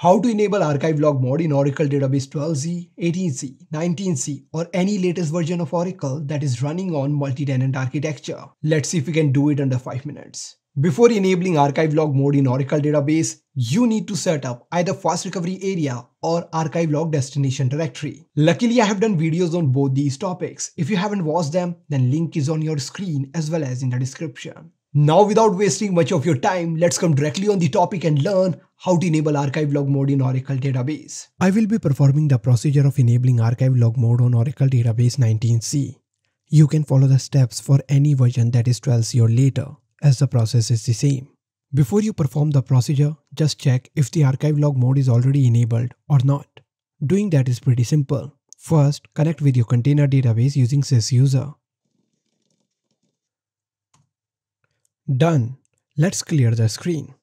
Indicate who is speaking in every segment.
Speaker 1: How to enable archive log mode in Oracle Database 12c, 18c, 19c, or any latest version of Oracle that is running on multi-tenant architecture. Let's see if we can do it under 5 minutes. Before enabling archive log mode in Oracle Database, you need to set up either fast recovery area or archive log destination directory. Luckily, I have done videos on both these topics. If you haven't watched them, then link is on your screen as well as in the description. Now without wasting much of your time, let's come directly on the topic and learn how to enable archive log mode in Oracle database. I will be performing the procedure of enabling archive log mode on Oracle database 19c. You can follow the steps for any version that is 12c or later as the process is the same. Before you perform the procedure, just check if the archive log mode is already enabled or not. Doing that is pretty simple. First, connect with your container database using sysuser. Done. Let's clear the screen.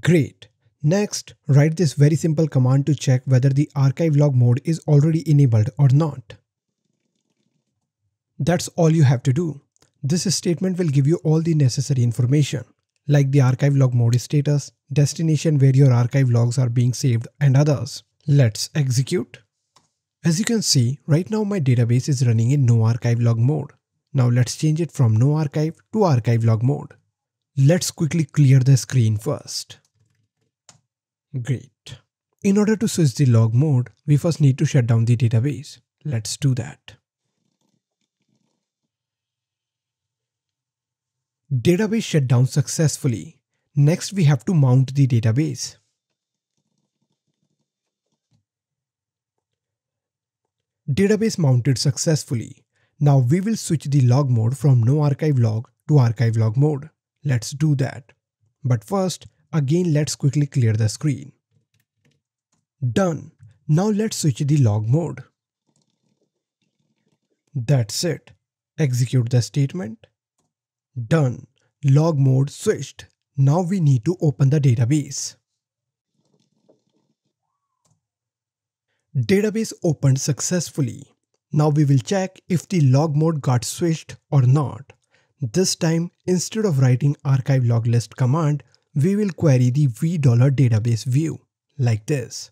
Speaker 1: Great. Next, write this very simple command to check whether the archive log mode is already enabled or not. That's all you have to do. This statement will give you all the necessary information, like the archive log mode status, destination where your archive logs are being saved, and others. Let's execute. As you can see, right now my database is running in no archive log mode. Now let's change it from no archive to archive log mode. Let's quickly clear the screen first. Great. In order to switch the log mode, we first need to shut down the database. Let's do that. Database shut down successfully. Next, we have to mount the database. Database mounted successfully. Now we will switch the log mode from no archive log to archive log mode. Let's do that. But first, again let's quickly clear the screen. Done. Now let's switch the log mode. That's it. Execute the statement. Done. Log mode switched. Now we need to open the database. Database opened successfully. Now we will check if the log mode got switched or not. This time, instead of writing archive log list command, we will query the v $database view like this.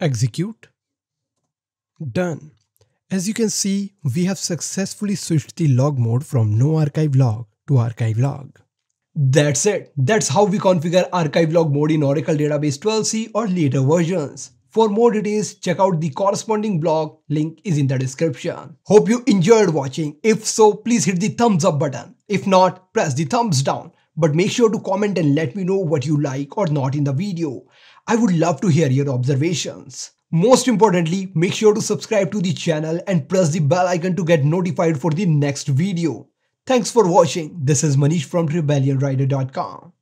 Speaker 1: Execute. Done. As you can see, we have successfully switched the log mode from no archive log to archive log. That's it. That's how we configure archive log mode in Oracle Database 12c or later versions. For more details, check out the corresponding blog, link is in the description. Hope you enjoyed watching. If so, please hit the thumbs up button. If not, press the thumbs down. But make sure to comment and let me know what you like or not in the video. I would love to hear your observations. Most importantly, make sure to subscribe to the channel and press the bell icon to get notified for the next video. Thanks for watching. This is Manish from RebellionRider.com.